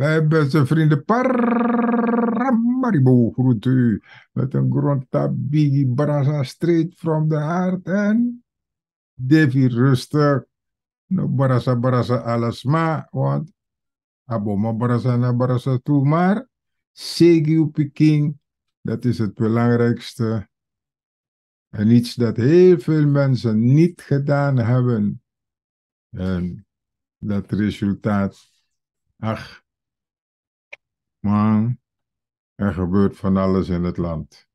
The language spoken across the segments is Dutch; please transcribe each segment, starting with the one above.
Mijn beste vrienden, Paramaribo groet u met een grondtabigi brasa straight from the heart en Devi rustig. No barasa barasa alles maar, want aboma barasa na barasa toe, maar segi u piking, dat is het belangrijkste. En iets dat heel veel mensen niet gedaan hebben. En dat resultaat, ach, man, er gebeurt van alles in het land.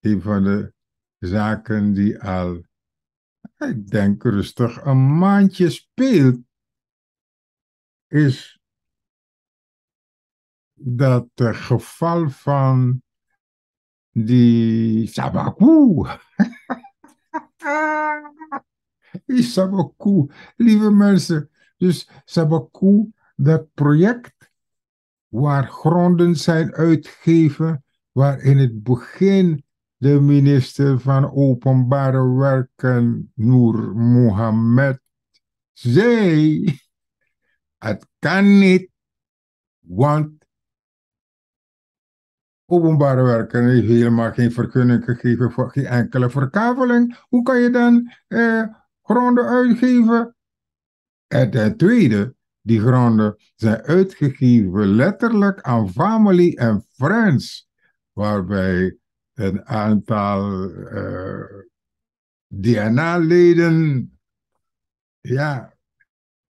Een van de zaken die al, ik denk rustig, een maandje speelt, is dat het geval van die Sabaku. die Sabaku, lieve mensen. Dus Sabaku, dat project waar gronden zijn uitgegeven, waar in het begin de minister van Openbare Werken, Noor Mohammed, zei: Het kan niet, want openbare werken heeft helemaal geen vergunning gegeven voor geen enkele verkaveling. Hoe kan je dan eh, gronden uitgeven? En ten tweede, die gronden zijn uitgegeven letterlijk aan family en friends, waarbij een aantal uh, DNA-leden ja,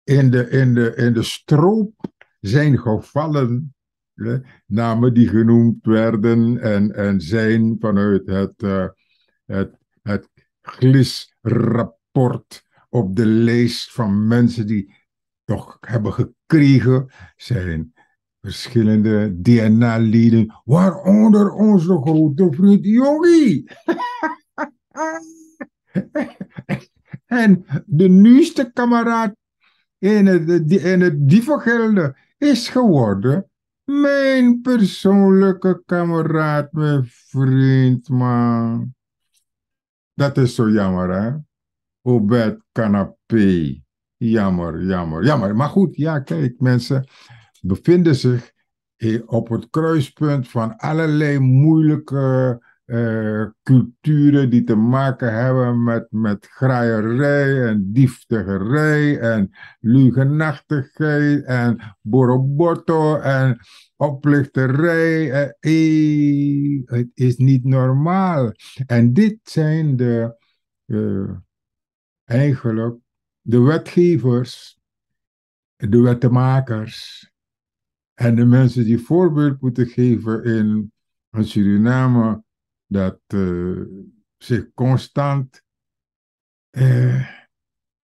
in, de, in, de, in de stroop zijn gevallen namen die genoemd werden en, en zijn vanuit het, uh, het, het GLIS-rapport op de lijst van mensen die toch hebben gekregen, zijn verschillende DNA-leden, waaronder onze grote vriend Yogi. en de nieuwste kameraad in het, in het dievengilde is geworden mijn persoonlijke kameraad, mijn vriend, man. Dat is zo jammer, hè? Obed Canapé. Jammer, jammer, jammer. Maar goed, ja, kijk, mensen bevinden zich op het kruispunt van allerlei moeilijke uh, culturen die te maken hebben met, met graaierij en dieftigerij en lugenachtigheid en boroboto en oplichterij. Uh, het is niet normaal. En dit zijn de, uh, eigenlijk de wetgevers, de wettenmakers en de mensen die voorbeeld moeten geven in, in Suriname dat uh, zich constant uh,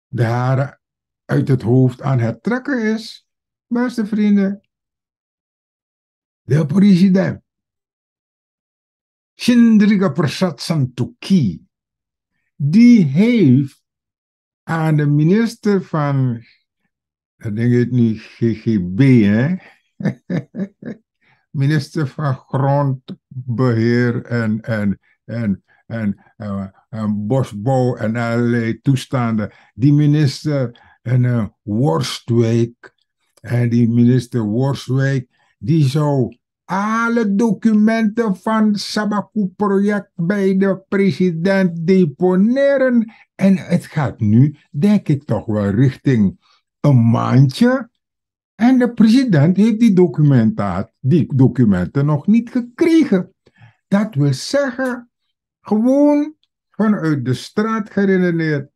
de haren uit het hoofd aan het trekken is, beste vrienden. De president, Chandrika Prasad Santokhi, die heeft aan de minister van, dat denk ik niet, GGB, hè? minister van Grondbeheer en, en, en, en, bosbouw en allerlei toestanden. Die minister en, uh, Worstwijk, en die minister Worstwijk, die zou alle documenten van Sabaku-project bij de president deponeren. En het gaat nu, denk ik, toch wel richting een maandje en de president heeft die, die documenten nog niet gekregen. Dat wil zeggen, gewoon vanuit de straat geredeneerd,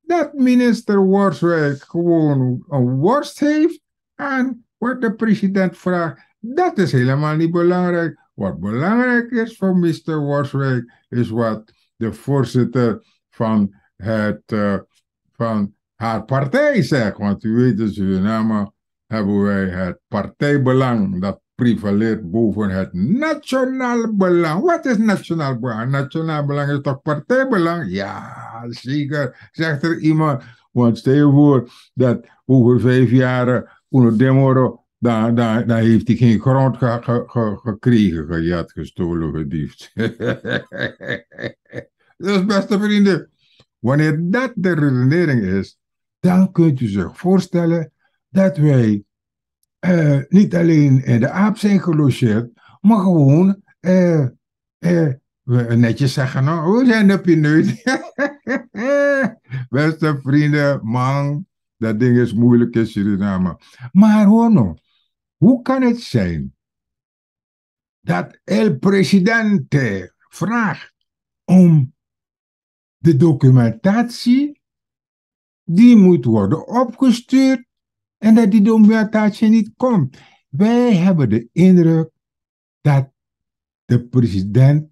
dat minister Worswijk gewoon een worst heeft en wat de president vraagt, dat is helemaal niet belangrijk. Wat belangrijk is voor Mr. Worswijk is wat de voorzitter van, het, uh, van haar partij zegt. Want u weet, de Suriname hebben wij het partijbelang dat prevaleert boven het nationaal belang. Wat is nationaal belang? Nationaal belang is toch partijbelang? Ja, zeker, zegt er iemand. Want stel je voor dat over vijf jaar Uno Demoro, dan, dan, dan heeft hij geen grond ge, ge, ge, gekregen, gejat, gestolen, gediefd. dus beste vrienden, wanneer dat de redenering is, dan kunt u zich voorstellen dat wij uh, niet alleen in de aap zijn gelogeerd, maar gewoon uh, uh, netjes zeggen, nou, we zijn op je neus. Beste vrienden, man, dat ding is moeilijk in Suriname. Maar hoor nou, hoe kan het zijn dat el presidente vraagt om de documentatie, die moet worden opgestuurd en dat die documentatie niet komt. Wij hebben de indruk dat de president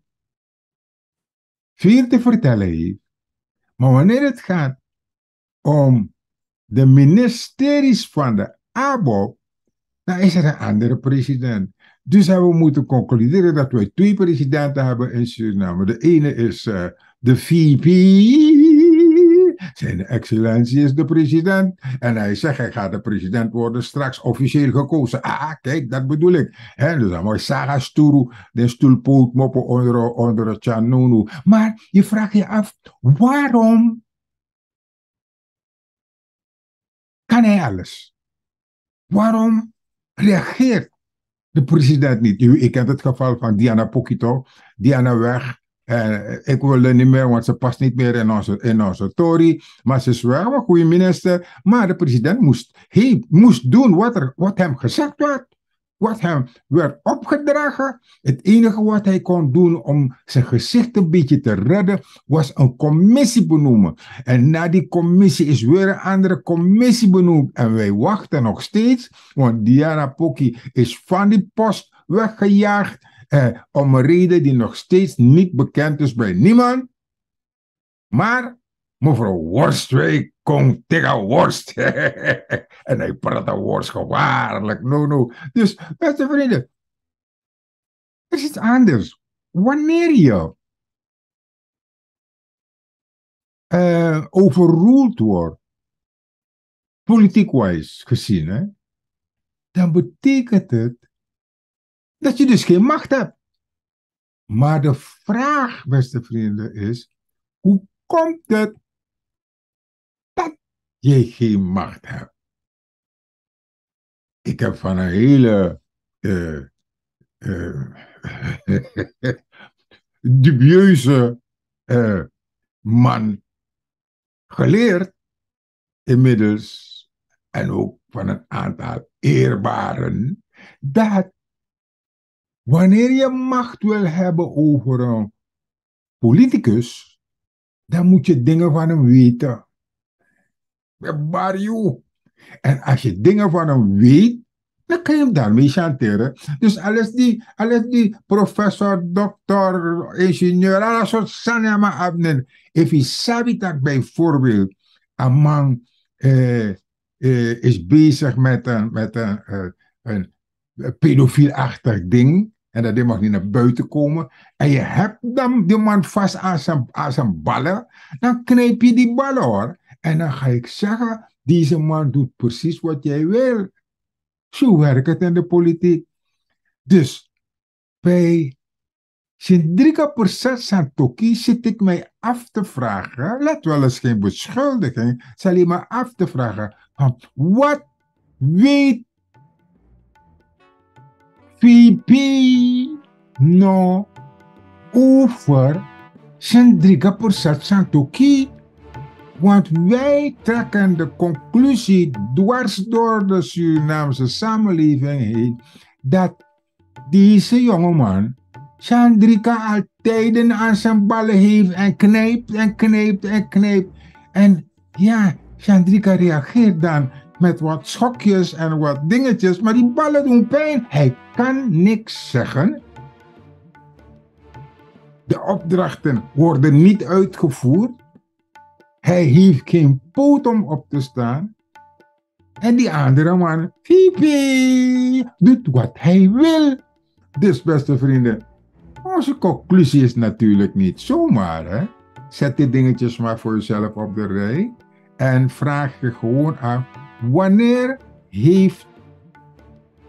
veel te vertellen heeft. Maar wanneer het gaat om de ministeries van de ABO, dan is er een andere president. Dus hebben we moeten concluderen dat wij twee presidenten hebben in Suriname. De ene is uh, de VP, zijn excellentie is de president. En hij zegt, hij gaat de president worden straks officieel gekozen. Ah, kijk, dat bedoel ik. He, dus dan mooi Saga Sturu, de stoelpoot moppen onder, onder het Chanunu. Maar je vraagt je af, waarom kan hij alles? Waarom reageert de president niet? U, ik heb het geval van Diana Pokito. Diana weg, uh, ik wilde niet meer, want ze past niet meer in onze, in onze Tory. Maar ze is wel een goede minister. Maar de president moest, hij moest doen wat, er, wat hem gezegd werd. Wat hem werd opgedragen. Het enige wat hij kon doen om zijn gezicht een beetje te redden, was een commissie benoemen. En na die commissie is weer een andere commissie benoemd. En wij wachten nog steeds, want Diana Poki is van die post weggejaagd eh, om een reden die nog steeds niet bekend is bij niemand. Maar mevrouw Worstwijk komt tegen worst. en hij praat een worst gewaarlijk. No, no. Dus, beste vrienden, er is iets anders. Wanneer je uh, overruled wordt, politiek-wise gezien, hè, dan betekent het dat je dus geen macht hebt. Maar de vraag, beste vrienden, is: hoe komt het je geen macht hebt? Ik heb van een hele uh, dubieuze uh, man geleerd, inmiddels, en ook van een aantal eerbaren, dat Wanneer je macht wil hebben over een politicus, dan moet je dingen van hem weten. Barrio. En als je dingen van hem weet, dan kan je hem daarmee chanteren. Dus alles die, alles die professor, dokter, ingenieur, alles soort sanema abnen. If je sabi dat bijvoorbeeld een man eh, eh, is bezig met een, met een, uh, een pedofielachtig ding, en dat die mag niet naar buiten komen. En je hebt dan die man vast aan zijn, aan zijn ballen. Dan knijp je die ballen hoor. En dan ga ik zeggen, deze man doet precies wat jij wil. Zo werkt het in de politiek. Dus bij Sindrika proces Santoki zit ik mij af te vragen, let wel eens geen beschuldiging, zal je maar af te vragen, van wat weet VP no over Sendrika Pursat Santoki. Want wij trekken de conclusie dwars door de Surinaamse samenleving heen dat deze jongeman Chandrika al tijden aan zijn ballen heeft en knijpt en knijpt en knijpt. En ja, Chandrika reageert dan met wat schokjes en wat dingetjes, maar die ballen doen pijn. Hij kan niks zeggen. De opdrachten worden niet uitgevoerd. Hij heeft geen poot om op te staan. En die andere man, Fifi, doet wat hij wil. Dus beste vrienden, onze conclusie is natuurlijk niet zomaar. Hè? Zet die dingetjes maar voor jezelf op de rij. En vraag je gewoon af, wanneer heeft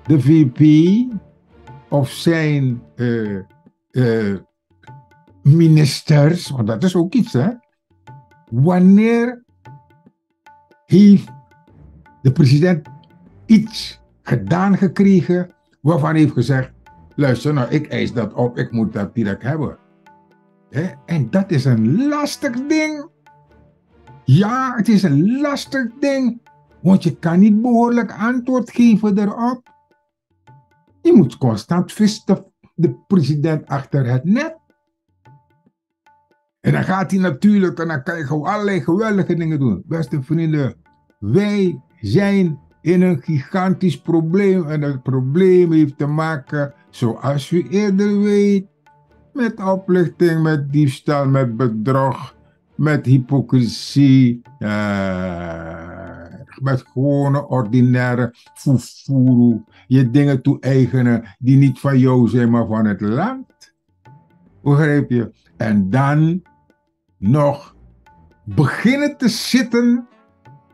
de VP of zijn uh, uh, ministers, want dat is ook iets, hè? Wanneer heeft de president iets gedaan gekregen waarvan hij heeft gezegd, luister nou, ik eis dat op, ik moet dat direct hebben. En dat is een lastig ding. Ja, het is een lastig ding, want je kan niet behoorlijk antwoord geven erop. Je moet constant visten de president achter het net. En dan gaat hij natuurlijk, en dan kan je gewoon allerlei geweldige dingen doen. Beste vrienden, wij zijn in een gigantisch probleem. En dat probleem heeft te maken, zoals u eerder weet, met oplichting, met diefstal, met bedrog, met hypocrisie, uh, met gewone ordinaire fufuru. Je dingen toe-eigenen die niet van jou zijn, maar van het land. Begrijp je? En dan nog beginnen te zitten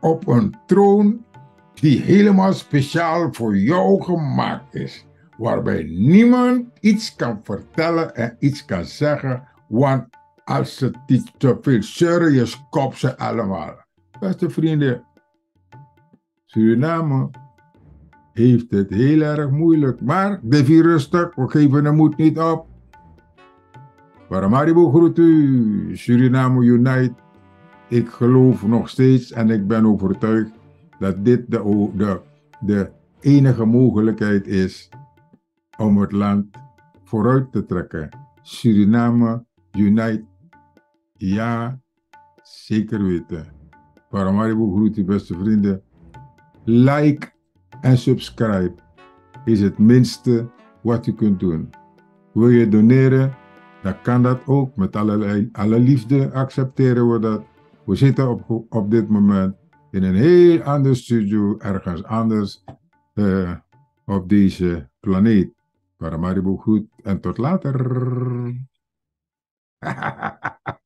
op een troon die helemaal speciaal voor jou gemaakt is. Waarbij niemand iets kan vertellen en iets kan zeggen, want als ze te veel zeuren, je kop ze allemaal. Beste vrienden, Suriname heeft het heel erg moeilijk, maar de rustig, we geven de moed niet op. Paramaribo groet u, Suriname Unite. Ik geloof nog steeds en ik ben overtuigd dat dit de, de, de enige mogelijkheid is om het land vooruit te trekken. Suriname Unite. Ja, zeker weten. Paramaribo groet u, beste vrienden. Like en subscribe is het minste wat u kunt doen. Wil je doneren? dan kan dat ook. Met alle, alle liefde accepteren we dat. We zitten op, op dit moment in een heel ander studio, ergens anders eh, op deze planeet. Paramaribo goed en tot later.